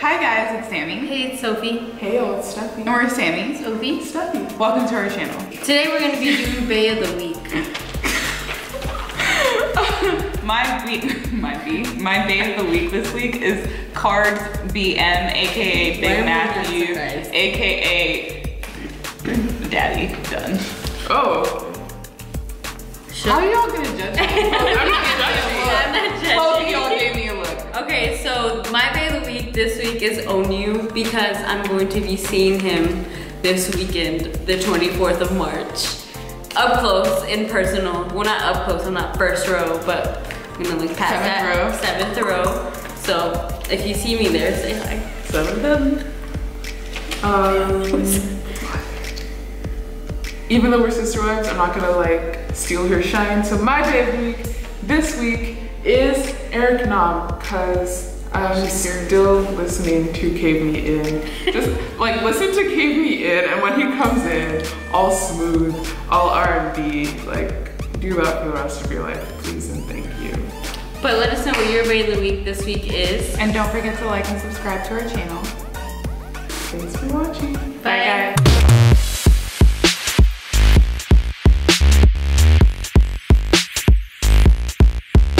Hi guys, it's Sammy. Hey, it's Sofie. Hey, yo, it's Steffy. And we're Sammy. Sofie. Steffy. Welcome to our channel. Today we're gonna be doing Bae of the Week. My week, my B, my day of the week this week is KARD's BM, aka Big are Matthew, aka Daddy Done. Oh. How are y'all gonna judge me? Week this week is Onu because I'm going to be seeing him this weekend, the 24th of March. Up close, in personal. Well, not up close, I'm not first row, but I'm gonna like past Seventh that. row. Seventh row. So if you see me there, say hi. Seven. Um, even though we're sister wives, I'm not gonna like steal her shine. So my day of the week this week is Eric Nam because I'm still listening to Cave Me In. Just like listen to Cave Me In, and when he comes in, all smooth, all R&B, like do that for the rest of your life, please and thank you. But let us know what your Bae of the Week this week is. And don't forget to like and subscribe to our channel. Thanks for watching. Bye guys.